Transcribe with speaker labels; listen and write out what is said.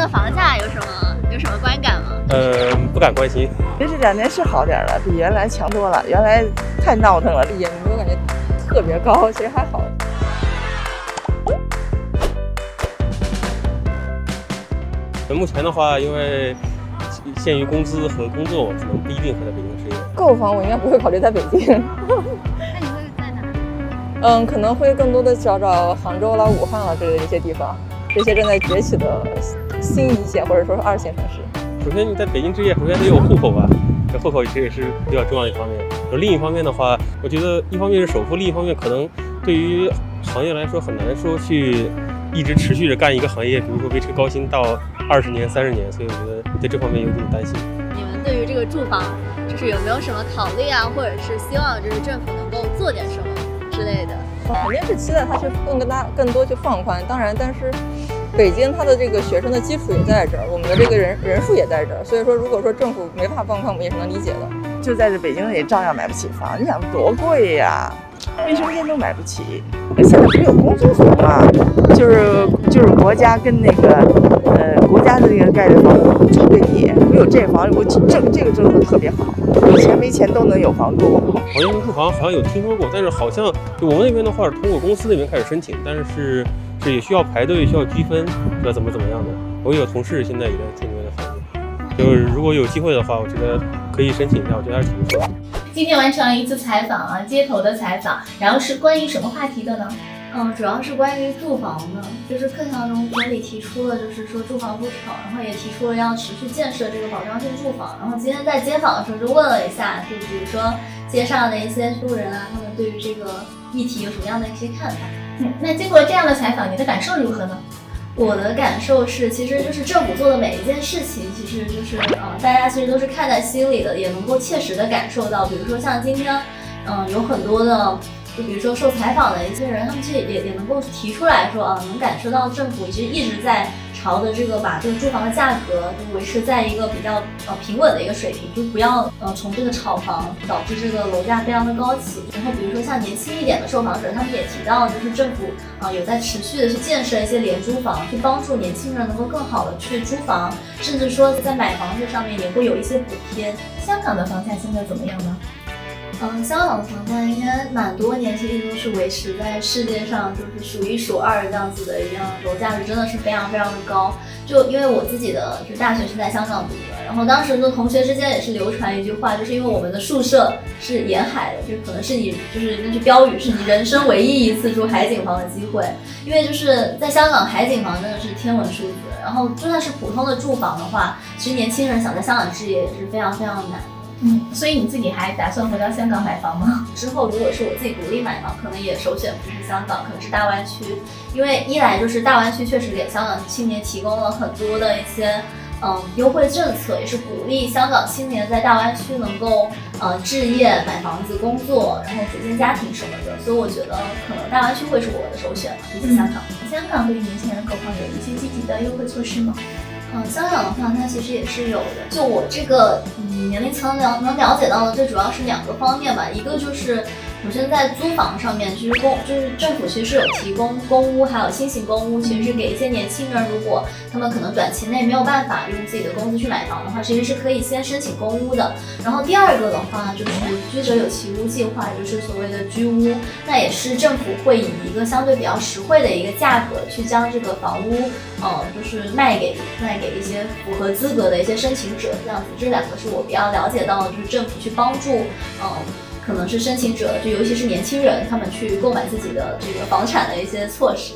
Speaker 1: 的房价有什么有什么观感吗？
Speaker 2: 呃，不敢关心。
Speaker 3: 其实这两年是好点了，比原来强多了。原来太闹腾了，立业我感觉特别高，其实还好。
Speaker 2: 目前的话，因为限于工资和工作，可能不一定会在北京置业。
Speaker 3: 购房我应该不会考虑在北京。
Speaker 1: 那你会在哪？
Speaker 3: 嗯，可能会更多的找找杭州啦、武汉啦之类的一些地方，这些正在崛起的新一线或者说是二线城市。
Speaker 2: 首先你在北京置业，首先得有户口吧，这户口其实也是比较重要的一方面。另一方面的话，我觉得一方面是首付，另一方面可能对于行业来说很难说去一直持续着干一个行业，比如说维持高薪到二十年、三十年，所以我觉得在这方面有点担心。
Speaker 1: 你们对于这个住房，就是有没有什么考虑啊，或者是希望就是政府能够做点什么之类的？
Speaker 3: 肯定是期待它去更大、更多去放宽。当然，但是北京它的这个学生的基础也在这儿，我们的这个人人数也在这儿，所以说如果说政府没法放宽，我们也是能理解的。就在这北京也照样买不起房，你想多贵呀，卫生间都买不起。现在不是有公租房吗？就是就是国家跟那个呃国家的那个盖的房租给你，我有这房，我政这个政策特别好，有钱没钱都能有房住。
Speaker 2: 保交住房好像有听说过，但是好像就我们那边的话是通过公司那边开始申请，但是这也需要排队，需要积分，要怎么怎么样的。我有同事现在也在住那边的房子，就是如果有机会的话，我觉得。可以申请一下，我觉得还挺不错的。
Speaker 4: 今天完成了一次采访啊，街头的采访，然后是关于什么话题的呢？
Speaker 1: 嗯，主要是关于住房的，就是课堂中总理提出了，就是说住房不炒，然后也提出了要持续建设这个保障性住房。然后今天在街访的时候就问了一下，就比如说街上的一些路人啊，他们对于这个议题有什么样的一些看法？
Speaker 4: 嗯，那经过这样的采访，你的感受如何呢？
Speaker 1: 我的感受是，其实就是政府做的每一件事情，其实就是呃，大家其实都是看在心里的，也能够切实的感受到。比如说像今天，嗯，有很多的，就比如说受采访的一些人，他们其实也也能够提出来说，啊，能感受到政府其实一直在。朝的这个把这个住房的价格就维持在一个比较呃平稳的一个水平，就不要呃从这个炒房导致这个楼价非常的高企。然后比如说像年轻一点的受访者，他们也提到，就是政府啊有在持续的去建设一些廉租房，去帮助年轻人能够更好的去租房，甚至说在买房子上面也会有一些补贴。
Speaker 4: 香港的房价现在怎么样呢？
Speaker 1: 嗯，香港的房价应该蛮多年其实都是维持在世界上就是数一数二这样子的一样楼价是真的是非常非常的高。就因为我自己的就大学是在香港读的，然后当时的同学之间也是流传一句话，就是因为我们的宿舍是沿海的，就可能是你就是那句标语是你人生唯一一次住海景房的机会，因为就是在香港海景房真的是天文数字，然后就算是普通的住房的话，其实年轻人想在香港置业也是非常非常难。
Speaker 4: 嗯，所以你自己还打算回到香港买房吗？
Speaker 1: 之后如果是我自己独立买房，可能也首选不是香港，可能是大湾区，因为一来就是大湾区确实给香港青年提供了很多的一些嗯优惠政策，也是鼓励香港青年在大湾区能够呃置业、买房子、工作，然后组建家庭什么的，所以我觉得可能大湾区会是我的首选，比起香港。
Speaker 4: 香港对于年轻人购房有一些积极的优惠措施吗？
Speaker 1: 嗯，香港的话，它其实也是有的。就我这个年龄层了能了解到的，最主要是两个方面吧。一个就是，首先在租房上面，其实公就是政府其实是有提供公屋，还有新型公屋，其实是给一些年轻人，如果他们可能短期内没有办法用自己的工资去买房的话，其实是可以先申请公屋的。然后第二个的话，就是居者有其屋计划，就是所谓的居屋，那也是政府会以一个相对比较实惠的一个价格去将这个房屋，呃，就是卖给卖。给一些符合资格的一些申请者，这样子，这两个是我比较了解到的，就是政府去帮助，嗯，可能是申请者，就尤其是年轻人，他们去购买自己的这个房产的一些措施。